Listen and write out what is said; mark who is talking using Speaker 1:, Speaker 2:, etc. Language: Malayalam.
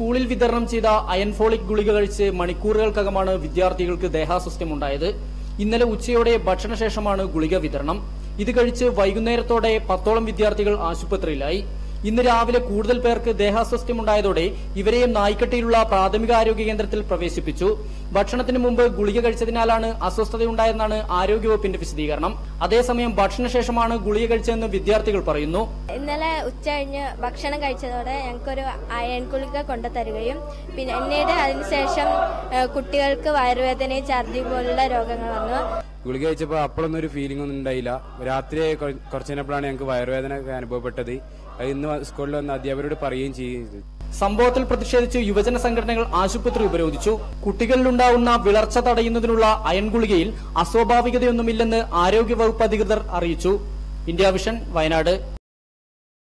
Speaker 1: സ്കൂളിൽ വിതരണം ചെയ്ത അയൻഫോളിക് ഗുളിക കഴിച്ച് മണിക്കൂറുകൾക്കകമാണ് വിദ്യാർത്ഥികൾക്ക് ദേഹാസ്വസ്ഥ്യമുണ്ടായത്. ഇന്നലെ ഉച്ചയോടെ ഭക്ഷണശേഷമാണ് ഗുളിക വിതരണം. ഇത് കഴിച്ച് വൈകുന്നേരത്തോടെ പത്തോളം വിദ്യാർത്ഥികൾ ആശുപത്രിയിലായി. ഇന്ന് രാവിലെ കൂടുതൽ പേർക്ക് ദേഹാസ്വസ്ഥ്യമുണ്ടായതോടെ ഇവരെയും നായ്ക്കട്ടിയിലുള്ള പ്രാഥമികാരോഗ്യ കേന്ദ്രത്തിൽ പ്രവേശിപ്പിച്ചു. ഭക്ഷണത്തിന് മുമ്പ് ഗുളിക കഴിച്ചതിനാലാണ് അസ്വസ്ഥതയുണ്ടായെന്നാണ് ആരോഗ്യവകുപ്പിന്റെ വിശദീകരണം. അതേസമയം ഭക്ഷണശേഷമാണ് ഗുളിക കഴിച്ചതെന്ന് വിദ്യാർത്ഥികൾ പറയുന്നു.
Speaker 2: ഇന്നലെ ഉച്ച കഴിഞ്ഞ് ഭക്ഷണം കഴിച്ചതോടെ ഞങ്ങൾക്കൊരു അയൺ ഗുളിക കൊണ്ടു തരികയും പിന്നെ പിന്നീട് അതിനുശേഷം കുട്ടികൾക്ക് വയറുവേദനയും ഛർദി പോലുള്ള രോഗങ്ങൾ വന്നു.
Speaker 3: ഗുളിക കഴിച്ചപ്പോൾ അപ്പോഴൊന്നും ഒരു ഫീലിംഗ് ഒന്നും ഉണ്ടായില്ല. രാത്രി കുറ- കുറച്ച് കഴിഞ്ഞപ്പോഴാണ് ഞങ്ങൾക്ക് വയറുവേദന അനുഭവപ്പെട്ടത്. അത് ഇന്ന് സ്കൂളിൽ വന്ന് അധ്യാപകരോട് പറയുകയും ചെയ്തു.
Speaker 1: സംഭവത്തിൽ പ്രതിഷേധിച്ച് യുവജന സംഘടനകൾ ആശുപത്രി ഉപരോധിച്ചു. കുട്ടികളിലുണ്ടാവുന്ന വിളർച്ച തടയുന്നതിനുള്ള അയൺ ഗുളികയിൽ അസ്വാഭാവികതയൊന്നുമില്ലെന്ന് ആരോഗ്യവകുപ്പ് അധികൃതർ അറിയിച്ചു. India Vision Wayanad.